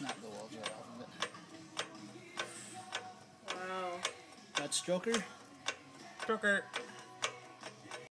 snap the walls right off of it. Wow. That's Joker. Joker.